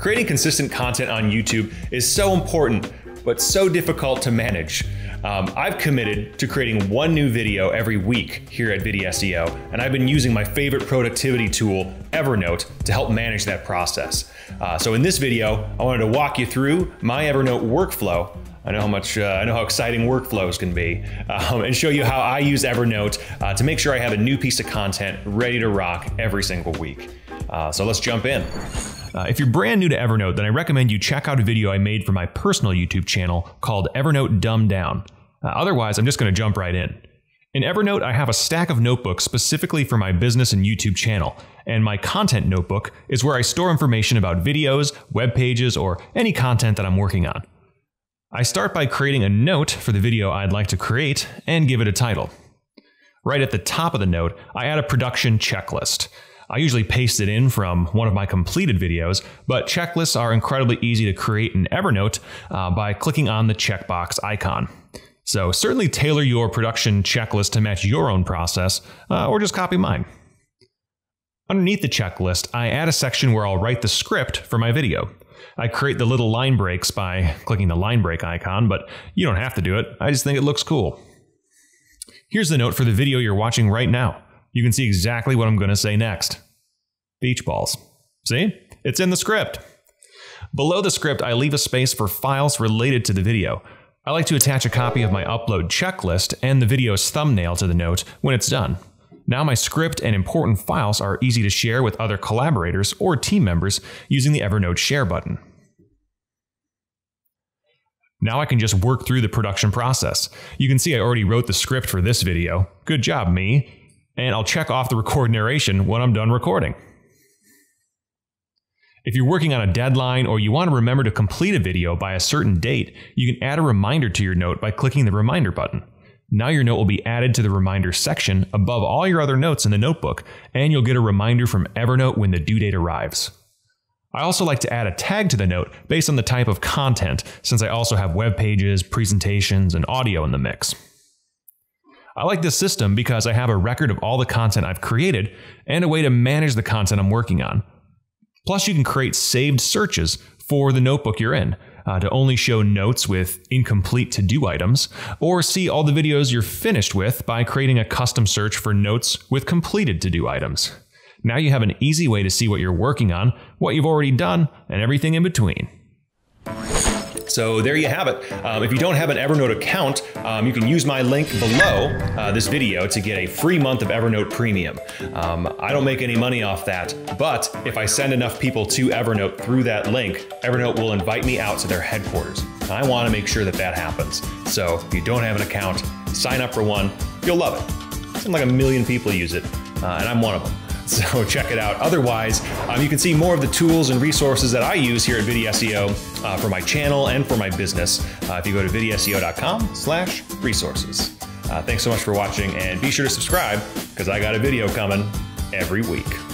Creating consistent content on YouTube is so important, but so difficult to manage. Um, I've committed to creating one new video every week here at VIDISEO, and I've been using my favorite productivity tool, Evernote, to help manage that process. Uh, so in this video, I wanted to walk you through my Evernote workflow I know how much, uh, I know how exciting workflows can be, um, and show you how I use Evernote uh, to make sure I have a new piece of content ready to rock every single week. Uh, so let's jump in. Uh, if you're brand new to Evernote, then I recommend you check out a video I made for my personal YouTube channel called Evernote Dumbed Down. Uh, otherwise, I'm just going to jump right in. In Evernote, I have a stack of notebooks specifically for my business and YouTube channel, and my content notebook is where I store information about videos, web pages, or any content that I'm working on. I start by creating a note for the video I'd like to create and give it a title. Right at the top of the note, I add a production checklist. I usually paste it in from one of my completed videos, but checklists are incredibly easy to create in Evernote uh, by clicking on the checkbox icon. So certainly tailor your production checklist to match your own process, uh, or just copy mine. Underneath the checklist, I add a section where I'll write the script for my video. I create the little line breaks by clicking the line break icon, but you don't have to do it. I just think it looks cool. Here's the note for the video you're watching right now. You can see exactly what I'm going to say next. Beach balls. See? It's in the script. Below the script, I leave a space for files related to the video. I like to attach a copy of my upload checklist and the video's thumbnail to the note when it's done. Now my script and important files are easy to share with other collaborators or team members using the Evernote Share button. Now I can just work through the production process. You can see I already wrote the script for this video. Good job, me. And I'll check off the record narration when I'm done recording. If you're working on a deadline or you want to remember to complete a video by a certain date, you can add a reminder to your note by clicking the reminder button. Now your note will be added to the reminder section above all your other notes in the notebook, and you'll get a reminder from Evernote when the due date arrives. I also like to add a tag to the note based on the type of content, since I also have web pages, presentations, and audio in the mix. I like this system because I have a record of all the content I've created and a way to manage the content I'm working on. Plus, you can create saved searches for the notebook you're in uh, to only show notes with incomplete to do items, or see all the videos you're finished with by creating a custom search for notes with completed to do items. Now you have an easy way to see what you're working on, what you've already done, and everything in between. So there you have it. Um, if you don't have an Evernote account, um, you can use my link below uh, this video to get a free month of Evernote Premium. Um, I don't make any money off that, but if I send enough people to Evernote through that link, Evernote will invite me out to their headquarters. And I want to make sure that that happens. So if you don't have an account, sign up for one. You'll love it. Seems like a million people use it, uh, and I'm one of them. So check it out. Otherwise, um, you can see more of the tools and resources that I use here at VIDISEO uh, for my channel and for my business uh, if you go to vidiseo.com slash resources. Uh, thanks so much for watching and be sure to subscribe because I got a video coming every week.